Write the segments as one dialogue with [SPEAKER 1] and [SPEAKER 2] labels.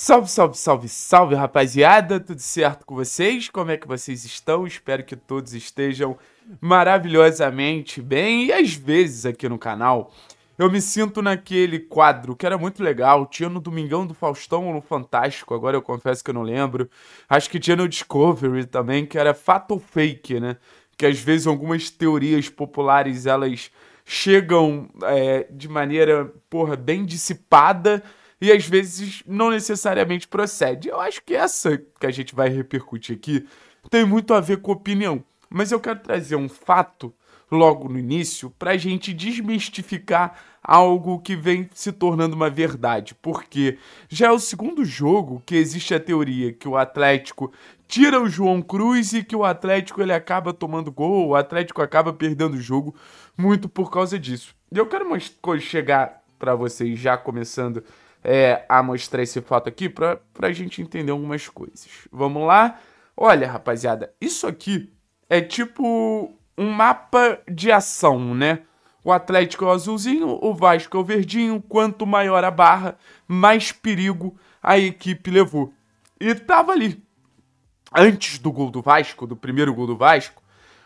[SPEAKER 1] Salve, salve, salve, salve, rapaziada! Tudo certo com vocês? Como é que vocês estão? Espero que todos estejam maravilhosamente bem. E às vezes aqui no canal eu me sinto naquele quadro que era muito legal. Tinha no Domingão do Faustão ou no Fantástico, agora eu confesso que eu não lembro. Acho que tinha no Discovery também, que era fato ou fake, né? Que às vezes algumas teorias populares elas chegam é, de maneira, porra, bem dissipada e às vezes não necessariamente procede. Eu acho que essa que a gente vai repercutir aqui tem muito a ver com opinião, mas eu quero trazer um fato logo no início para a gente desmistificar algo que vem se tornando uma verdade, porque já é o segundo jogo que existe a teoria que o Atlético tira o João Cruz e que o Atlético ele acaba tomando gol, o Atlético acaba perdendo o jogo muito por causa disso. E eu quero chegar para vocês já começando é, a mostrar esse fato aqui para a gente entender algumas coisas. Vamos lá? Olha, rapaziada, isso aqui é tipo um mapa de ação, né? O Atlético é o azulzinho, o Vasco é o verdinho. Quanto maior a barra, mais perigo a equipe levou. E tava ali. Antes do gol do Vasco, do primeiro gol do Vasco,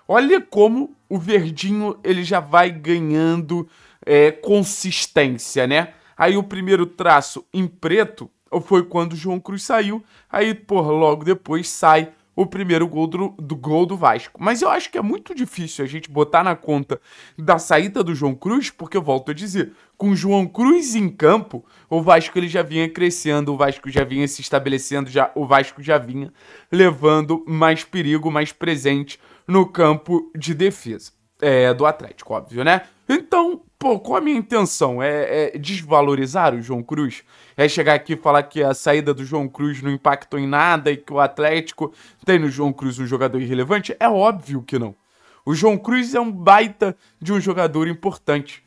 [SPEAKER 1] olha como o verdinho ele já vai ganhando é, consistência, né? Aí o primeiro traço em preto foi quando o João Cruz saiu. Aí, por logo depois sai o primeiro gol do, do, gol do Vasco. Mas eu acho que é muito difícil a gente botar na conta da saída do João Cruz, porque eu volto a dizer, com o João Cruz em campo, o Vasco ele já vinha crescendo, o Vasco já vinha se estabelecendo, já o Vasco já vinha levando mais perigo, mais presente no campo de defesa. É, do Atlético, óbvio, né? Então, pô, qual a minha intenção? É, é, desvalorizar o João Cruz? É chegar aqui e falar que a saída do João Cruz não impactou em nada e que o Atlético tem no João Cruz um jogador irrelevante? É óbvio que não. O João Cruz é um baita de um jogador importante.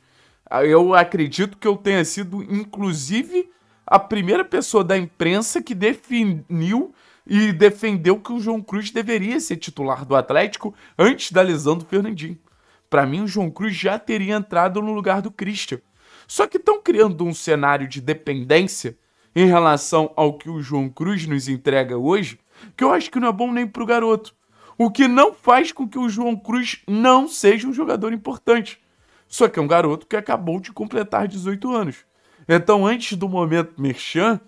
[SPEAKER 1] Eu acredito que eu tenha sido, inclusive, a primeira pessoa da imprensa que definiu e defendeu que o João Cruz deveria ser titular do Atlético antes da lesão do Fernandinho. Para mim, o João Cruz já teria entrado no lugar do Christian. Só que estão criando um cenário de dependência em relação ao que o João Cruz nos entrega hoje, que eu acho que não é bom nem pro garoto. O que não faz com que o João Cruz não seja um jogador importante. Só que é um garoto que acabou de completar 18 anos. Então, antes do momento merchan,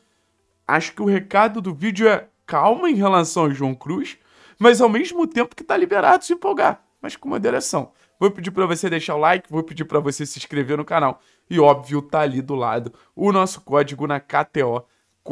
[SPEAKER 1] acho que o recado do vídeo é calma em relação ao João Cruz, mas ao mesmo tempo que está liberado se empolgar, mas com moderação. Vou pedir para você deixar o like, vou pedir para você se inscrever no canal. E óbvio, tá ali do lado o nosso código na KTO,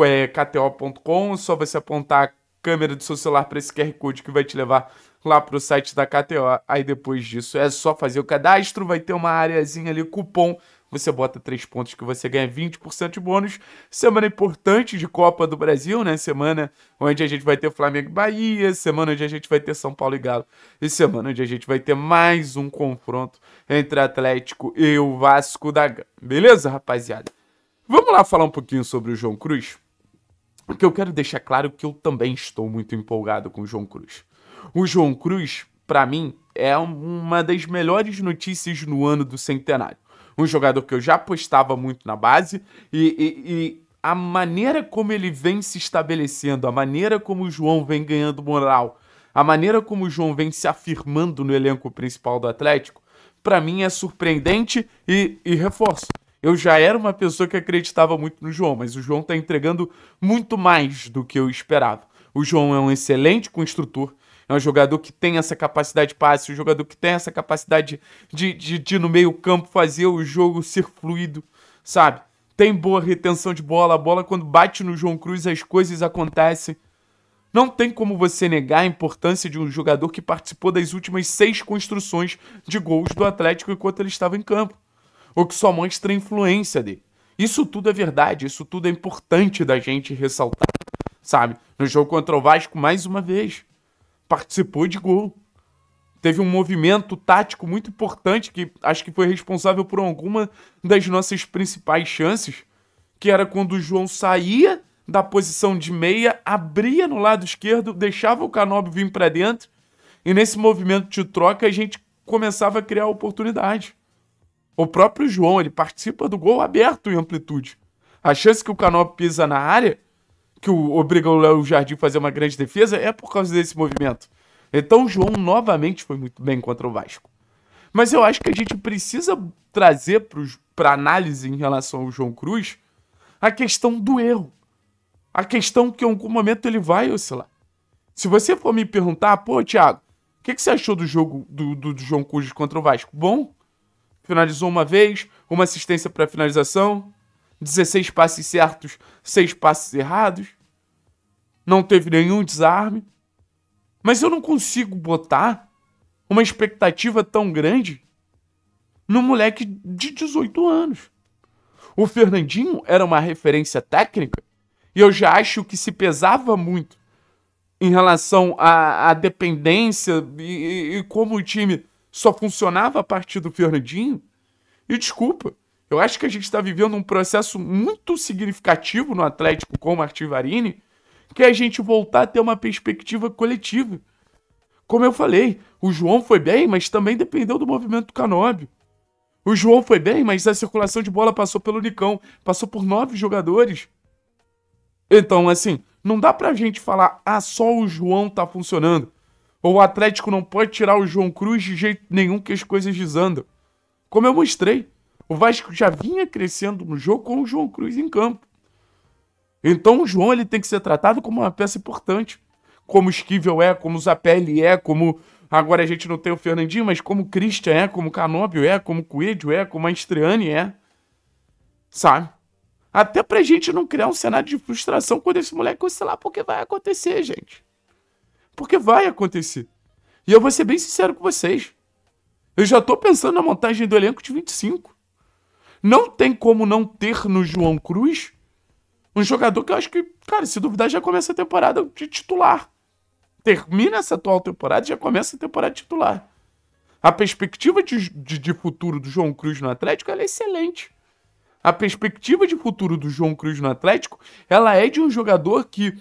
[SPEAKER 1] é kto.com, só você apontar a câmera do seu celular para esse QR Code que vai te levar lá para o site da KTO. Aí depois disso é só fazer o cadastro, vai ter uma areazinha ali, cupom você bota três pontos que você ganha 20% de bônus. Semana importante de Copa do Brasil, né? Semana onde a gente vai ter Flamengo e Bahia, semana onde a gente vai ter São Paulo e Galo, e semana onde a gente vai ter mais um confronto entre Atlético e o Vasco da Gama. Beleza, rapaziada? Vamos lá falar um pouquinho sobre o João Cruz? Porque eu quero deixar claro que eu também estou muito empolgado com o João Cruz. O João Cruz, para mim, é uma das melhores notícias no ano do centenário um jogador que eu já apostava muito na base e, e, e a maneira como ele vem se estabelecendo, a maneira como o João vem ganhando moral, a maneira como o João vem se afirmando no elenco principal do Atlético, para mim é surpreendente e, e reforço. Eu já era uma pessoa que acreditava muito no João, mas o João está entregando muito mais do que eu esperava. O João é um excelente construtor, é um jogador que tem essa capacidade de passe, um jogador que tem essa capacidade de, de, de no meio campo fazer o jogo ser fluido, sabe? Tem boa retenção de bola, a bola quando bate no João Cruz as coisas acontecem. Não tem como você negar a importância de um jogador que participou das últimas seis construções de gols do Atlético enquanto ele estava em campo. Ou que só mostra a influência dele. Isso tudo é verdade, isso tudo é importante da gente ressaltar, sabe? No jogo contra o Vasco, mais uma vez participou de gol. Teve um movimento tático muito importante que acho que foi responsável por alguma das nossas principais chances, que era quando o João saía da posição de meia, abria no lado esquerdo, deixava o Canóbio vir para dentro, e nesse movimento de troca a gente começava a criar oportunidade. O próprio João, ele participa do gol aberto em amplitude. A chance que o Canóbio pisa na área, que o, obriga o Léo Jardim a fazer uma grande defesa, é por causa desse movimento. Então o João novamente foi muito bem contra o Vasco. Mas eu acho que a gente precisa trazer para análise em relação ao João Cruz a questão do erro. A questão que em algum momento ele vai oscilar. Se você for me perguntar, pô, Thiago, o que, que, você achou do jogo do, do, do João Cruz contra o Vasco? Bom, finalizou uma vez, uma assistência para finalização, 16 passes certos, 6 passes errados, não teve nenhum desarme. Mas eu não consigo botar uma expectativa tão grande no moleque de 18 anos. O Fernandinho era uma referência técnica e eu já acho que se pesava muito em relação à, à dependência e, e, como o time só funcionava a partir do Fernandinho. E desculpa, eu acho que a gente está vivendo um processo muito significativo no Atlético com o Martin Varini, que é a gente voltar a ter uma perspectiva coletiva. Como eu falei, o João foi bem, mas também dependeu do movimento do Canóbio. O João foi bem, mas a circulação de bola passou pelo Nicão, passou por nove jogadores. Então, assim, não dá pra gente falar, ah, só o João tá funcionando. Ou o Atlético não pode tirar o João Cruz de jeito nenhum que as coisas desandam. Como eu mostrei, o Vasco já vinha crescendo no jogo com o João Cruz em campo. Então o João ele tem que ser tratado como uma peça importante como o Esquivel é, como o Zapelli é, como agora a gente não tem o Fernandinho, mas como o Christian é, como o Canóbio é, como o Coelho é, como a Estriane é. Sabe? Até pra gente não criar um cenário de frustração quando esse moleque lá, porque vai acontecer, gente. Porque vai acontecer. E eu vou ser bem sincero com vocês. Eu já tô pensando na montagem do elenco de 25. Não tem como não ter no João Cruz um jogador que eu acho que, cara, se duvidar, já começa a temporada de titular termina essa atual temporada e já começa a temporada titular. A perspectiva de, de, de futuro do João Cruz no Atlético é excelente. A perspectiva de futuro do João Cruz no Atlético, ela é de um jogador que,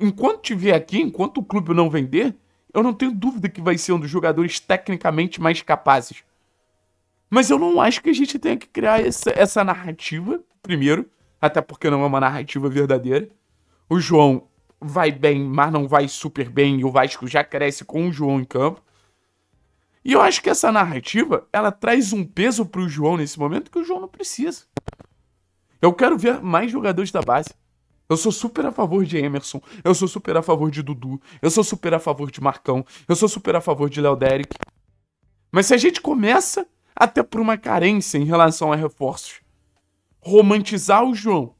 [SPEAKER 1] enquanto estiver aqui, enquanto o clube não vender, eu não tenho dúvida que vai ser um dos jogadores tecnicamente mais capazes. Mas eu não acho que a gente tenha que criar essa, essa narrativa, primeiro, até porque não é uma narrativa verdadeira. O João vai bem, mas não vai super bem, e o Vasco já cresce com o João em campo. E eu acho que essa narrativa, ela traz um peso pro João nesse momento que o João não precisa. Eu quero ver mais jogadores da base. Eu sou super a favor de Emerson. Eu sou super a favor de Dudu. Eu sou super a favor de Marcão. Eu sou super a favor de Léo Derek. Mas se a gente começa até por uma carência em relação a reforços, romantizar o João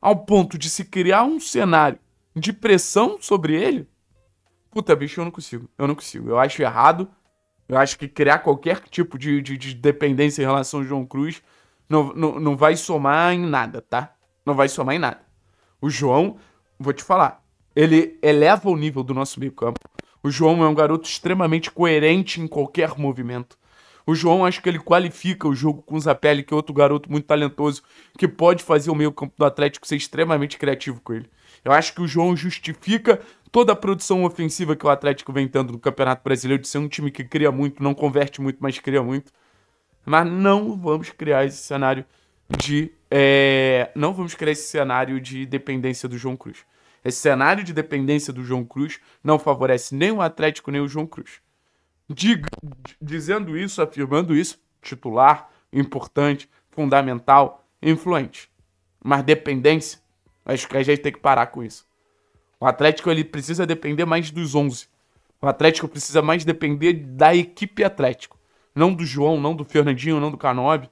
[SPEAKER 1] ao ponto de se criar um cenário de pressão sobre ele, puta, bicho, eu não consigo. Eu não consigo. Eu acho errado. Eu acho que criar qualquer tipo de, de, de dependência em relação ao João Cruz não, não, não vai somar em nada, tá? Não vai somar em nada. O João, vou te falar, ele eleva o nível do nosso meio campo. O João é um garoto extremamente coerente em qualquer movimento. O João acho que ele qualifica o jogo com o Zapelli, que é outro garoto muito talentoso, que pode fazer o meio campo do Atlético ser extremamente criativo com ele. Eu acho que o João justifica toda a produção ofensiva que o Atlético vem tendo no Campeonato Brasileiro, de ser um time que cria muito, não converte muito, mas cria muito. Mas não vamos criar esse cenário de. É... não vamos criar esse cenário de dependência do João Cruz. Esse cenário de dependência do João Cruz não favorece nem o Atlético nem o João Cruz. Dizendo isso, afirmando isso, titular, importante, fundamental, influente. Mas dependência Acho que a gente tem que parar com isso. O Atlético ele precisa depender mais dos 11. O Atlético precisa mais depender da equipe Atlético. Não do João, não do Fernandinho, não do Canobi.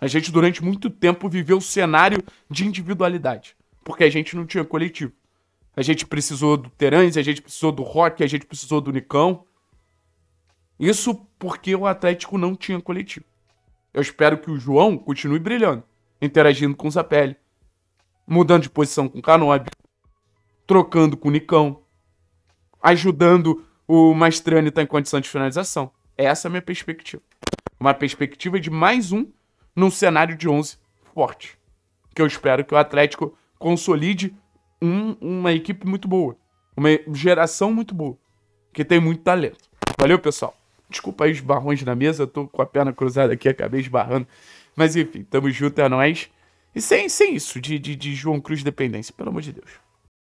[SPEAKER 1] A gente durante muito tempo viveu o cenário de individualidade. Porque a gente não tinha coletivo. A gente precisou do Terãs, a gente precisou do Rock, a gente precisou do Nicão. Isso porque o Atlético não tinha coletivo. Eu espero que o João continue brilhando, interagindo com o Zapelli, mudando de posição com o Canobi, trocando com o Nicão, ajudando o Maestrani a estar em condição de finalização. Essa é a minha perspectiva. Uma perspectiva de mais um num cenário de 11 forte. Que eu espero que o Atlético consolide um, uma equipe muito boa. Uma geração muito boa. Que tem muito talento. Valeu, pessoal. Desculpa aí os barrões na mesa, tô com a perna cruzada aqui, acabei esbarrando. Mas enfim, tamo junto, é nóis. E sem, sem isso de, de, de João Cruz dependência, pelo amor de Deus.